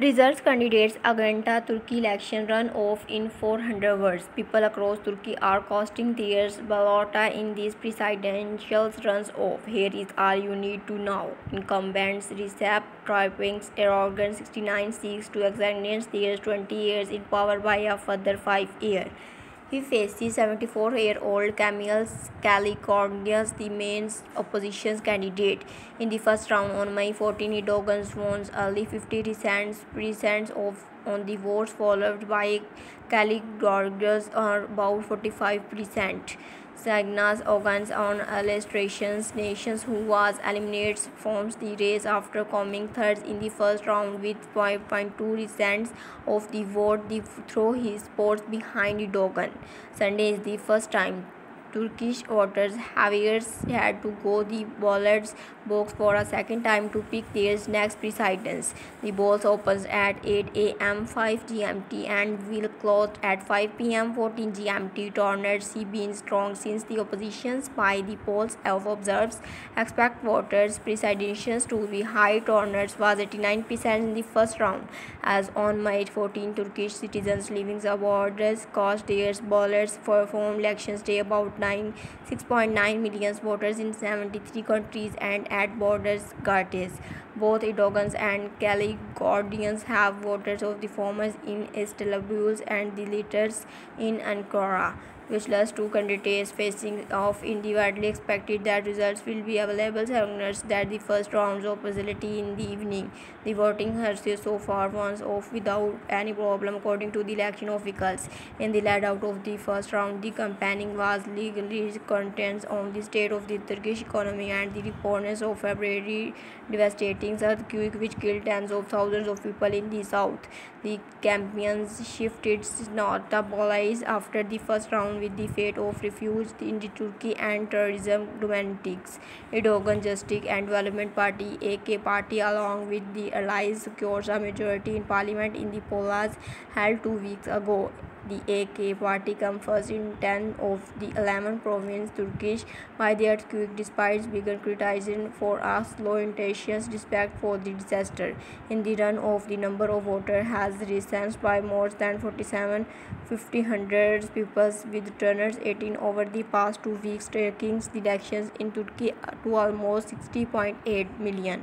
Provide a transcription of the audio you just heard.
Results Candidates Agenda Turkey election run-off in 400 words. People across Turkey are casting their ballot in these presidential runs-off. Here is all you need to know. Incumbents Recep Tayyip Erdogan 69 seeks to extend their 20 years in power by a further 5 years. He faced the 74-year-old Kemal Kılıçdaroğlu, the main opposition candidate. In the first round on May 14, Erdogan won early 50% of on the votes, followed by Kılıçdaroğlu about 45%. Sagnas organs on illustrations nations who was eliminated forms the race after coming third in the first round with 5.2% of the vote the, throw his sports behind Dogan. Sunday is the first time Turkish voters have had to go the ballot box for a second time to pick their next president. The polls opens at 8 a.m. 5 GMT and will close at 5 p.m. 14 GMT. Turnout has been strong since the oppositions by the polls have observed. expect voters presidential to be high. Turnout was 89% in the first round. As on May 14, Turkish citizens living abroad cast their ballots for form elections day about 9 6.9 million voters in 73 countries and at borders Gartes. Both Erdogan and Kılıçdaroğlu have voters of the former in Istanbul and the latter in Ankara which last two candidates facing off in the widely expected that results will be available signals that the first rounds of possibility in the evening. The voting has so far was off without any problem according to the election officials. In the lead out of the first round, the campaigning was legally contents on the state of the Turkish economy and the reports of February devastating earthquake which killed tens of thousands of people in the south. The campaigns shifted not stabilized after the first round with the fate of refugees in the Turkey and terrorism domestics. Erdogan Justice and Development Party AK party along with the allies secures a majority in parliament in the polls held two weeks ago. The AK party comes first in 10 of the 11 provinces Turkish by the earthquake despite bigger criticism for a slow intentions respect for the disaster. In the run of the number of voters has risen by more than 47 50 people with turners 18 over the past two weeks taking the elections in Turkey to almost 60.8 million.